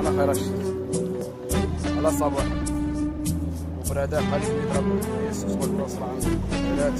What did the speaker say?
على خير الشيء على صباح. وبرادة خالد يضرب يسوس والوصل عن الولاد